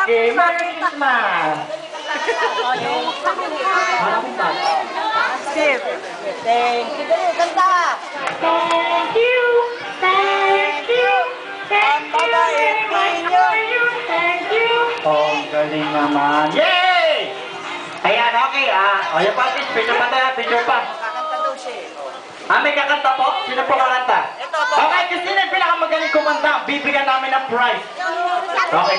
Merry Christmas! Maraming ba? Skip. Thank you. Kanta. Thank you, thank you, thank you, for you, thank you. Oh, galing naman. Yay! Ayan, okay ah. O, yung patis, picture pa tayo, picture pa. Kakanta daw siya. eh. Ah, may kakanta po? Sino po kakanta? Ito po. Okay, kasi sino yung pinakamagaling kumanta? Bibigyan namin ng prize. Okay,